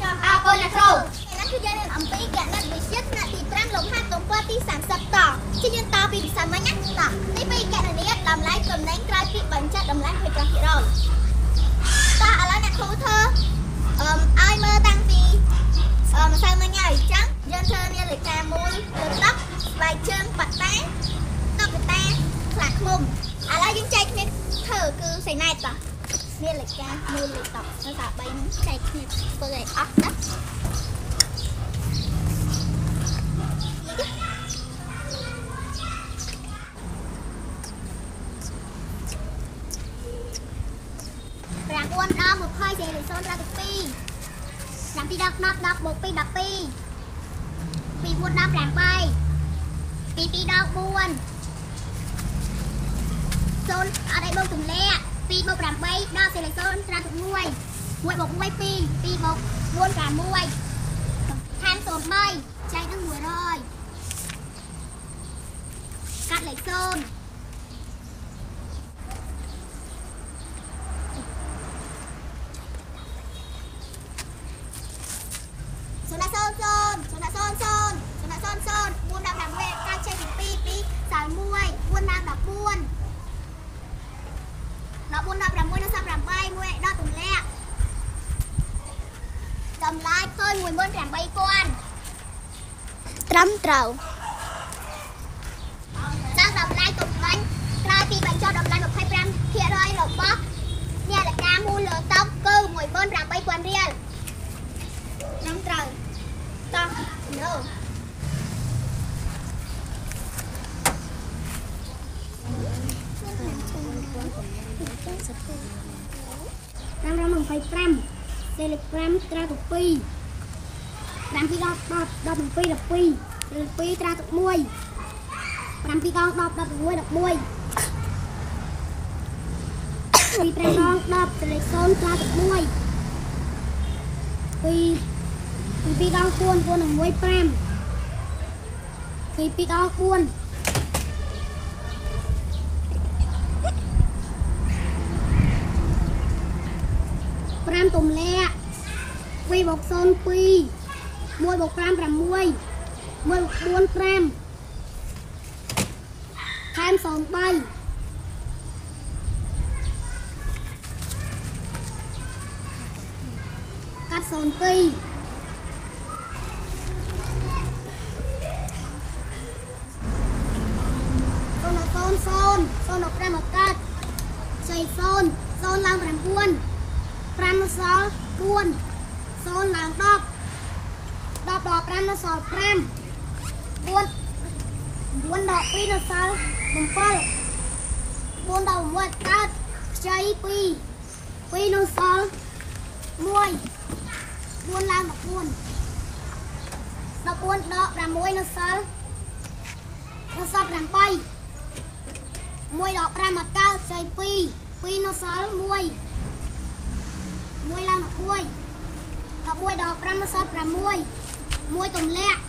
ចាអរគុណអ្នកគ្រូឥឡូវគឺយើងនឹងអំពីគណិតវិទ្យាថ្នាក់ទី5លំហាត់ទំព័រទី30តជាយើងតពីពិសាមិញណាតទី2គណនាតម្លៃចំណេញក្រោយពីបញ្ចុះតម្លៃ25%តឥឡូវអ្នកគ្រូធ្វើអឺឲ្យមើលតាំងពីអឺម្សិលមិញហើយអញ្ចឹងយើងធ្វើនាឡិកាមួយលើ10ស្បែកជើងបាត់តាតុកតាខ្លាឃ្មុំឥឡូវយើងចែកគ្នាធ្វើគឺសៃណែតត នាឡិកាមួយលើ10នៅតែ3ហ្នឹងចែកគ្នាធ្វើឲ្យអស់ណាប្រាំ4ដល់20ជាលេខ0ដល់ទី2 7ដល់10 10បូក2 12 2 4ដល់8 2 2ដល់4 2សូនអត់ឲ្យបូកទម្លាក់ 2បូក8ដល់សេលេសូនត្រាំទុក1 1បូក1 2 2បូក4 6ខាំ03ចែកនឹង100កាត់លេខ04ដល់6កាត់ចេញពី2 2 31 4ដល់14 14 16និង18មួយដល់ទម្លាក់តម្លៃឃើញ18000ត្រឹមត្រូវចាំតម្លៃទំនិញក្រោយពីបញ្ចុះតម្លៃ25%របស់នាឡិកាមូលលើតុគឺ18000រៀលត្រឹមត្រូវតោះ 525 telegram ត្រាទៅ2 5 ដល់ដល់ដល់7 12 12ត្រាទៅ1 5ដង10 11 11 ពី5ដង10ទលេខ0ត្រា11ពីពី2ដង4 4 1 5ពី2ដង4 5ទម្លាក់2បូក0 2 1បូក5 6 1បូក4 5ថែម0 3កាត់02 0 0 0 0 5មកកាត់ចៃ0 0ឡើង9 5នៅសល់4 0ឡើង10 10ដល់5នៅសល់5 4 4ដល់2នៅសល់7 4ដល់6កើតខ្ចី2 2នៅសល់1 4ឡើង14 14ដក6នៅសល់នៅសល់8 1ដក5មកកើតខ្ចី2 2នៅសល់1 មួយឡើង11 11ដល់5មកសល់6មួយទម្លាក់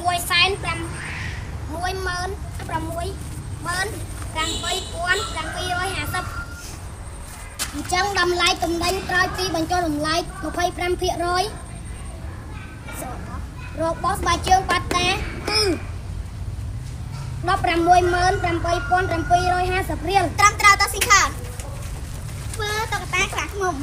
មួយសែន5 1ម៉ឺន6ម៉ឺន8750អញ្ចឹងតម្លៃទំនិញក្រោយពីបញ្ចុះតម្លៃ25%របស់ស្បែកជើងប៉ាតាគឺ 168,750រៀលត្រឹមត្រូវតស៊ីខាធ្វើតុក្កតាខ្លាឃ្មុំ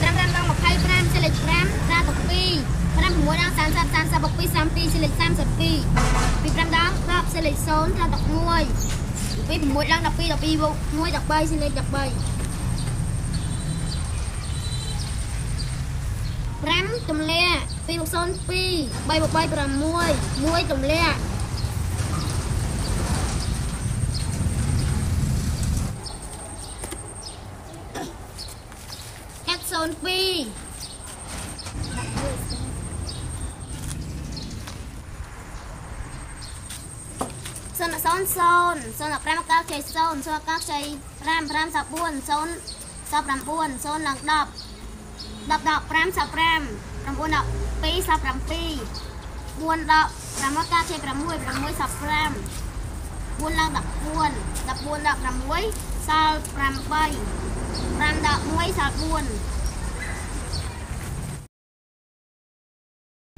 5 5ដល់25សិលេខ5ដល់12 5 6ដល់30 30បុក2 32សិលេខ32ពី5ដល់10សិលេខ0ដល់11ពី6ដល់12 12បុក1 13សិលេខ13 5ទម្លាក់202 336 1ទម្លាក់020 0 0 0 15កាលខ្ចី0 0កាលខ្ចី5 5 4 0 19 0ឡើង10 10ដល់5សា5 9ដល់2សា7 4ដក5កើតជា6 6សល់5 4ឡើង14 14ដក6សល់8 5ដក1សល់4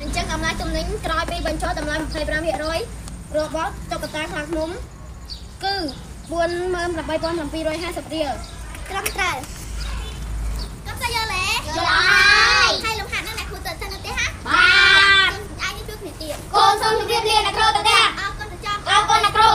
អញ្ចឹងតម្លៃទំនិញក្រោយពីបញ្ចុះតម្លៃ25%របស់តុក្កតាខ្លាឃ្មុំគឺ48750រៀលត្រឹមត្រូវ យល់អត់ហើយហើយលោកហាត់នឹងអ្នកគ្រូទៅសិនទៅទេហាបាទអាចជួយគ្នាទៀតកូនសូមជម្រាបលាអ្នកគ្រូទៅទេអរគុណទៅចំអរគុណអ្នកគ្រូ